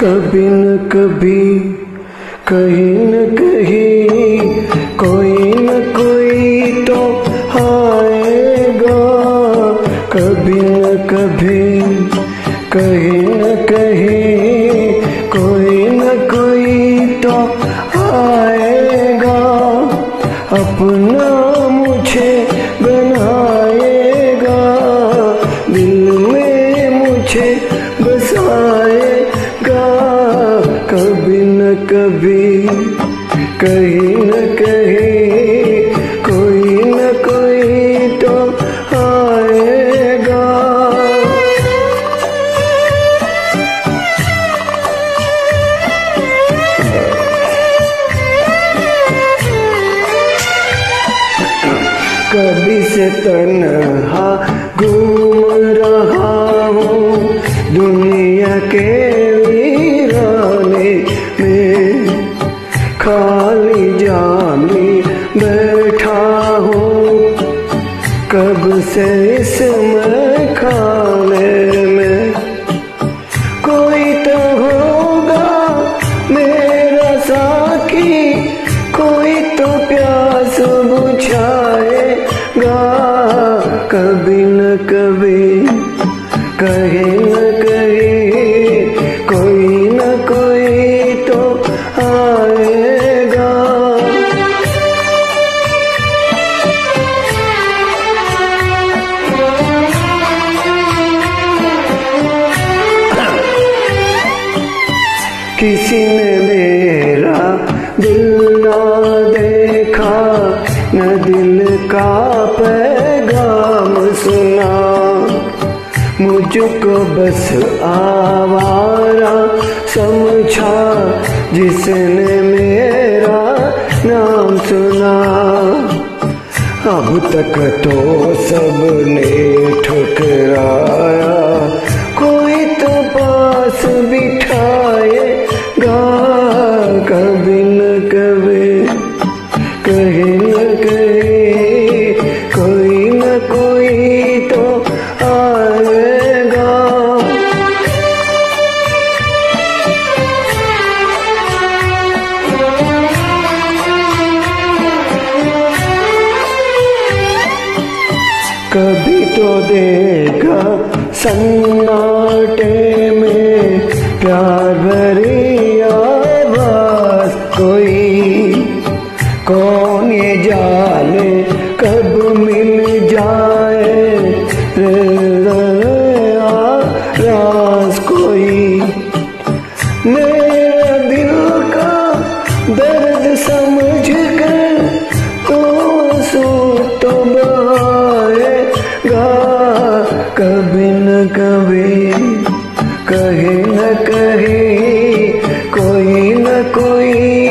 कभी न कभी, कहीं न कहीं, कोई न कोई तो आएगा। कभी न कभी, कहीं न कहीं, कोई न कोई तो आएगा। अपना मुझे बनाएगा, दिल में मुझे कभी कभी कहीं न कहीं कोई न कोई तो आएगा। कभी से तन्हा घूम खाली जामी बैठा हूँ। कब से इसमें खाने में कोई तो होगा मेरा साकी कोई तो प्यास बुझाएगा। कभी न कभी कहीं किसी ने मेरा दिल ना देखा, न दिल का पैगाम सुना। मुझको बस आवारा समझा, जिसने मेरा नाम सुना। अब तक तो सबने ठुकराया, कोई तो पास बिठाएगा कभी तो देखा सन्नाटे में प्यार भरी आवाज़ कोई। कौन ये जाने कब मिल? कभी कहे न कहे कोई न कोई